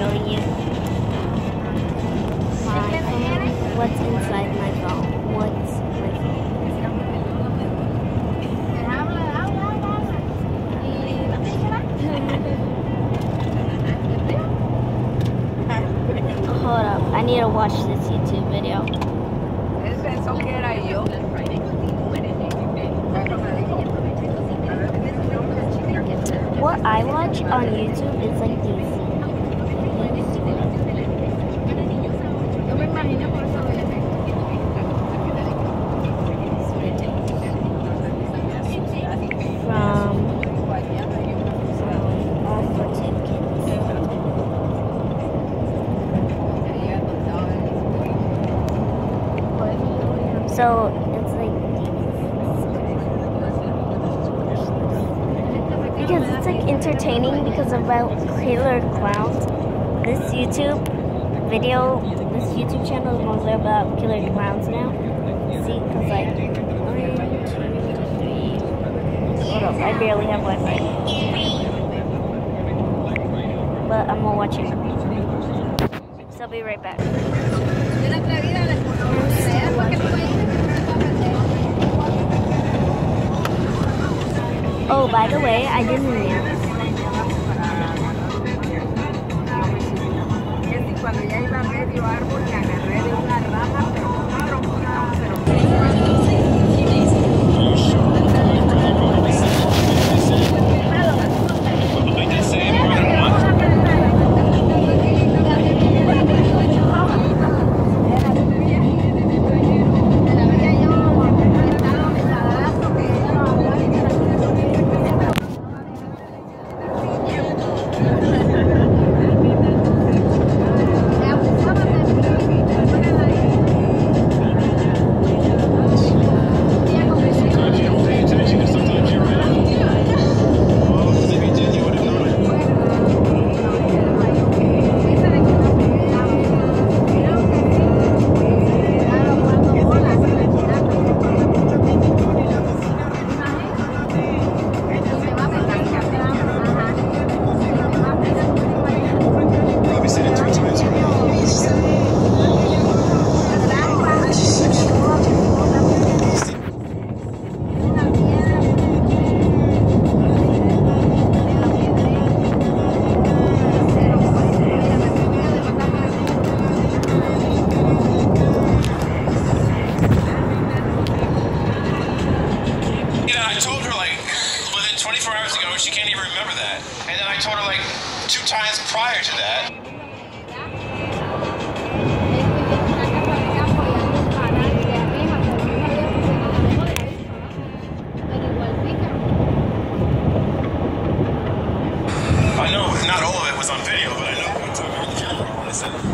you my phone. What's inside my phone? What's my phone? Hold up. I need to watch this YouTube video. What I watch on YouTube is like these. So it's like. Because it's like entertaining because about killer clowns. This YouTube video, this YouTube channel is mostly about killer clowns now. See, because like one, I barely have Wi-Fi. But I'm gonna watch it. So I'll be right back. By the way, I didn't announce. Remember that. And then I told her like two times prior to that. I know not all of it was on video, but I know one time I heard the camera and I said,